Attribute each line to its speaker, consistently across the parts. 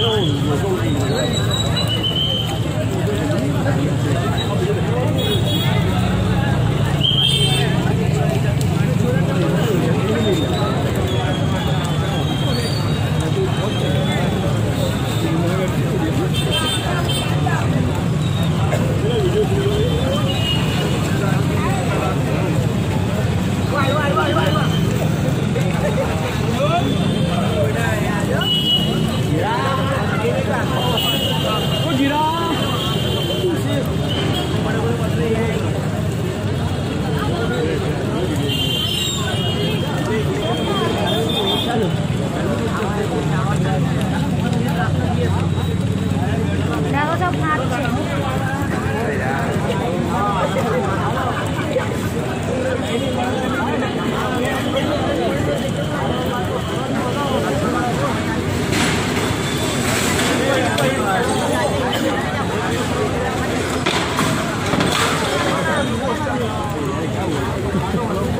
Speaker 1: Lâu 有肉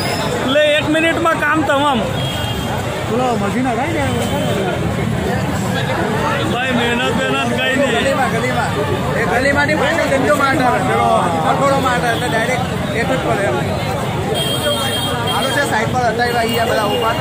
Speaker 2: એટલે એક મિનિટમાં કામ તમામ. ભાઈ મહેનત મહેનત કઈ નહીં.
Speaker 3: ગલીમાં ગલીમાં. એ ગલીમાંથી પાછળ ધંધો માટે આવે. માટે એટલે ડાયરેક્ટ એક જ પડે હાલો છે સાઈડ પર હતા એવા અહીંયા બધા ઊભા